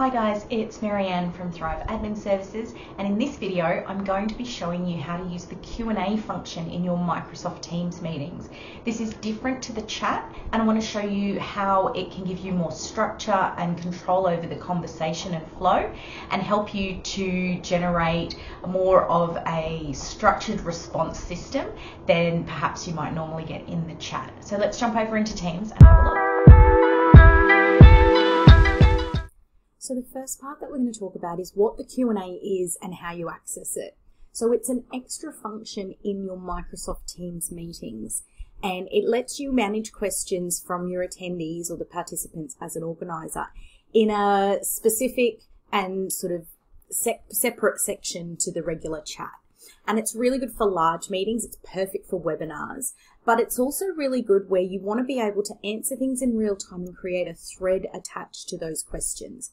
Hi guys, it's Marianne from Thrive Admin Services and in this video I'm going to be showing you how to use the Q&A function in your Microsoft Teams meetings. This is different to the chat and I want to show you how it can give you more structure and control over the conversation and flow and help you to generate more of a structured response system than perhaps you might normally get in the chat. So let's jump over into Teams and have a look. So the first part that we're going to talk about is what the Q&A is and how you access it. So it's an extra function in your Microsoft Teams meetings and it lets you manage questions from your attendees or the participants as an organizer in a specific and sort of se separate section to the regular chat. And it's really good for large meetings. It's perfect for webinars, but it's also really good where you want to be able to answer things in real time and create a thread attached to those questions.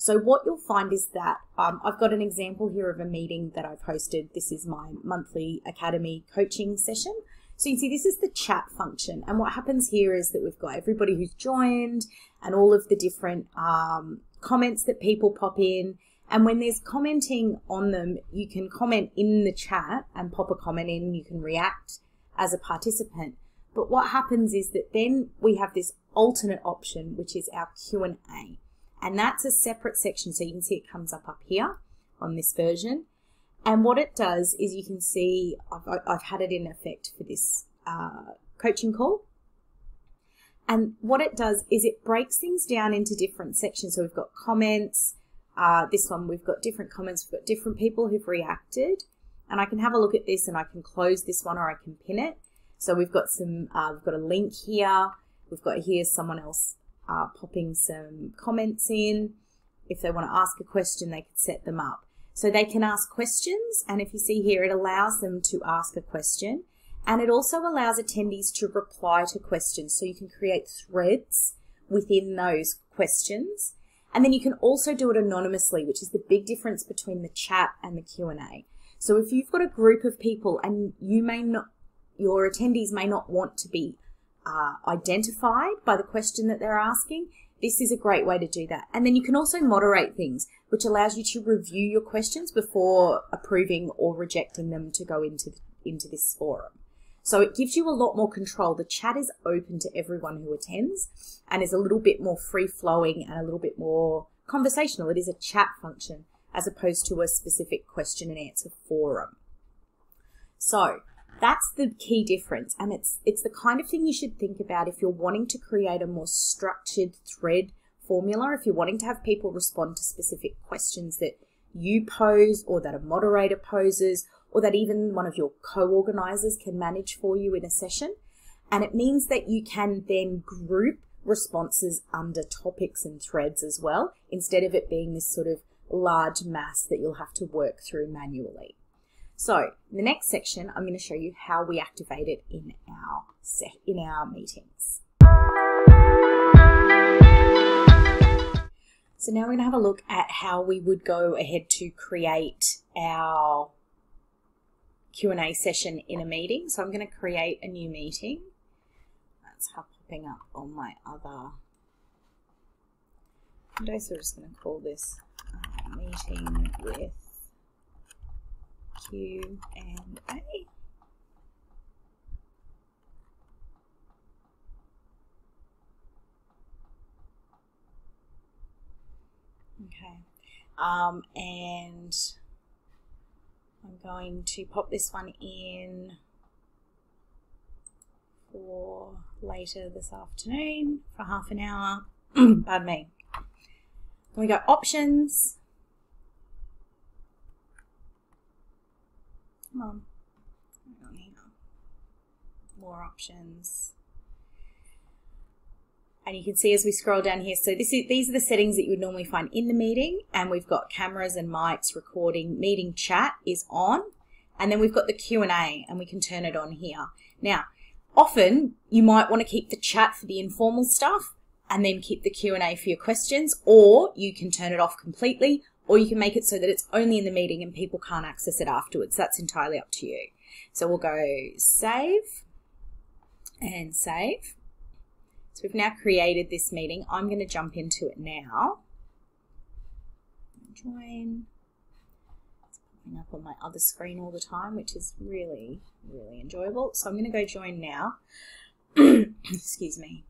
So what you'll find is that um, I've got an example here of a meeting that I've hosted. This is my monthly academy coaching session. So you can see this is the chat function. And what happens here is that we've got everybody who's joined and all of the different um, comments that people pop in. And when there's commenting on them, you can comment in the chat and pop a comment in. You can react as a participant. But what happens is that then we have this alternate option, which is our Q&A and that's a separate section. So you can see it comes up up here on this version. And what it does is you can see, I've, I've had it in effect for this uh, coaching call. And what it does is it breaks things down into different sections. So we've got comments. Uh, this one, we've got different comments. We've got different people who've reacted. And I can have a look at this and I can close this one or I can pin it. So we've got some, uh, we've got a link here. We've got here someone else uh, popping some comments in. If they want to ask a question, they can set them up. So they can ask questions, and if you see here, it allows them to ask a question, and it also allows attendees to reply to questions. So you can create threads within those questions. And then you can also do it anonymously, which is the big difference between the chat and the Q&A. So if you've got a group of people and you may not, your attendees may not want to be identified by the question that they're asking, this is a great way to do that. And then you can also moderate things, which allows you to review your questions before approving or rejecting them to go into, into this forum. So it gives you a lot more control. The chat is open to everyone who attends and is a little bit more free flowing and a little bit more conversational. It is a chat function as opposed to a specific question and answer forum. So that's the key difference. And it's, it's the kind of thing you should think about if you're wanting to create a more structured thread formula, if you're wanting to have people respond to specific questions that you pose or that a moderator poses or that even one of your co-organizers can manage for you in a session. And it means that you can then group responses under topics and threads as well, instead of it being this sort of large mass that you'll have to work through manually. So in the next section, I'm going to show you how we activate it in our set, in our meetings. So now we're going to have a look at how we would go ahead to create our Q&A session in a meeting. So I'm going to create a new meeting. That's popping up on my other window. So we're just going to call this uh, meeting with Q and A. Okay, um, and I'm going to pop this one in for later this afternoon for half an hour. Pardon me. we go options, On. Hang on. More options. And you can see as we scroll down here, so this is, these are the settings that you would normally find in the meeting. And we've got cameras and mics recording. Meeting chat is on. And then we've got the Q&A and we can turn it on here. Now, often you might want to keep the chat for the informal stuff and then keep the Q&A for your questions, or you can turn it off completely, or you can make it so that it's only in the meeting and people can't access it afterwards. That's entirely up to you. So we'll go save and save. So we've now created this meeting. I'm going to jump into it now. join. It's popping up on my other screen all the time, which is really, really enjoyable. So I'm going to go join now. Excuse me.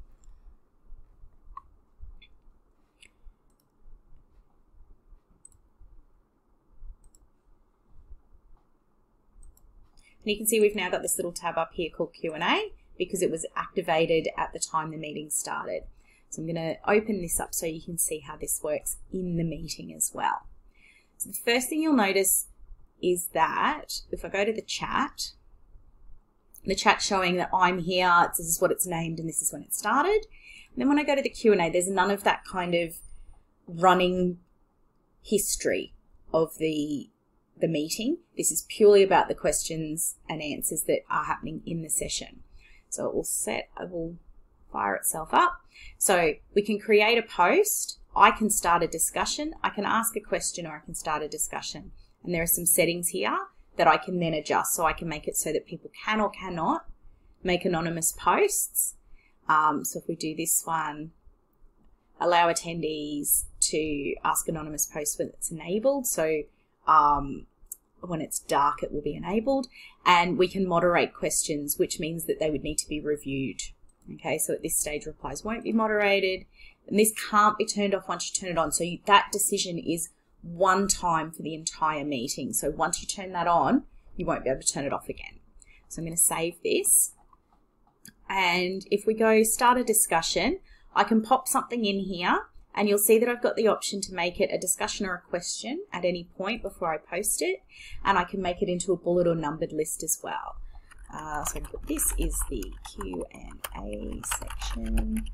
And you can see we've now got this little tab up here called Q&A because it was activated at the time the meeting started. So I'm going to open this up so you can see how this works in the meeting as well. So the first thing you'll notice is that if I go to the chat, the chat showing that I'm here, this is what it's named and this is when it started. And then when I go to the Q&A, there's none of that kind of running history of the the meeting. This is purely about the questions and answers that are happening in the session. So it will set, it will fire itself up. So we can create a post. I can start a discussion. I can ask a question or I can start a discussion. And there are some settings here that I can then adjust. So I can make it so that people can or cannot make anonymous posts. Um, so if we do this one, allow attendees to ask anonymous posts when it's enabled. So um, when it's dark, it will be enabled. And we can moderate questions, which means that they would need to be reviewed. Okay, so at this stage, replies won't be moderated. And this can't be turned off once you turn it on. So you, that decision is one time for the entire meeting. So once you turn that on, you won't be able to turn it off again. So I'm going to save this. And if we go start a discussion, I can pop something in here and you'll see that I've got the option to make it a discussion or a question at any point before I post it. And I can make it into a bullet or numbered list as well. Uh, so this is the Q&A section.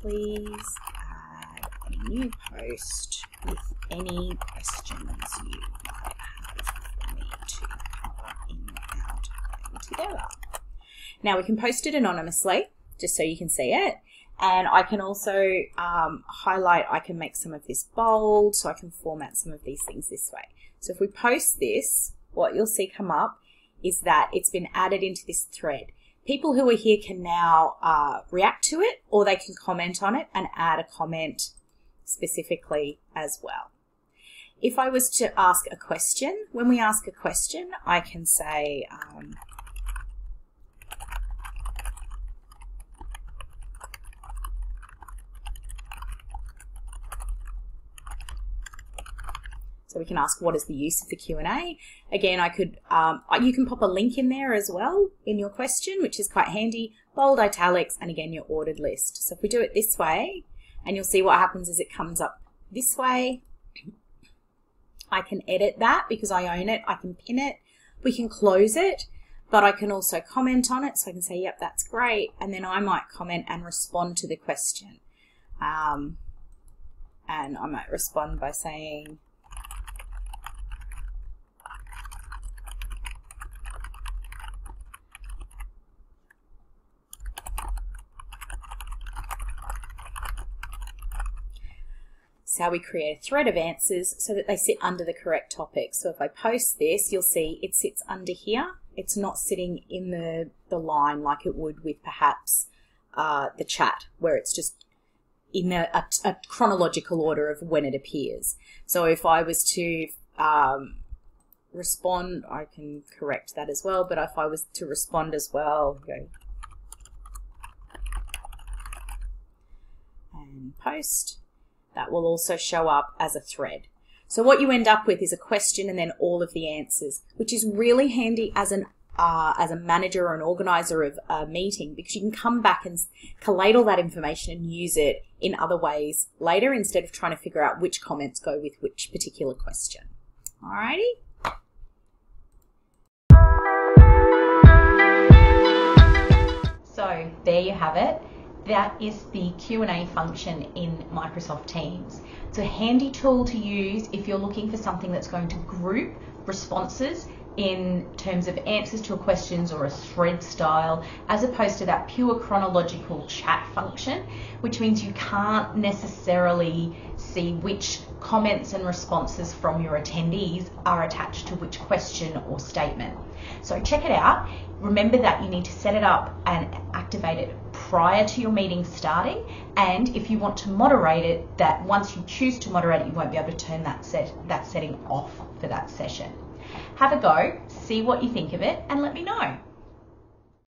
Please add a new post with any questions you might have for me to cover in together. Now we can post it anonymously, just so you can see it. And I can also um, highlight, I can make some of this bold, so I can format some of these things this way. So if we post this, what you'll see come up is that it's been added into this thread. People who are here can now uh, react to it or they can comment on it and add a comment specifically as well. If I was to ask a question, when we ask a question, I can say, um, So we can ask what is the use of the Q&A. Again, I could, um, you can pop a link in there as well in your question, which is quite handy. Bold italics, and again, your ordered list. So if we do it this way, and you'll see what happens is it comes up this way. I can edit that because I own it. I can pin it. We can close it, but I can also comment on it. So I can say, yep, that's great. And then I might comment and respond to the question. Um, and I might respond by saying, how we create a thread of answers so that they sit under the correct topic. So if I post this, you'll see it sits under here. It's not sitting in the, the line like it would with perhaps uh, the chat, where it's just in a, a, a, chronological order of when it appears. So if I was to um, respond, I can correct that as well, but if I was to respond as well, go and post, that will also show up as a thread. So what you end up with is a question and then all of the answers, which is really handy as an uh, as a manager or an organizer of a meeting because you can come back and collate all that information and use it in other ways later instead of trying to figure out which comments go with which particular question. Alrighty. So there you have it that is the Q&A function in Microsoft Teams. It's a handy tool to use if you're looking for something that's going to group responses in terms of answers to questions or a thread style, as opposed to that pure chronological chat function, which means you can't necessarily see which comments and responses from your attendees are attached to which question or statement. So check it out. Remember that you need to set it up and activate it prior to your meeting starting, and if you want to moderate it, that once you choose to moderate it, you won't be able to turn that set that setting off for that session. Have a go, see what you think of it, and let me know.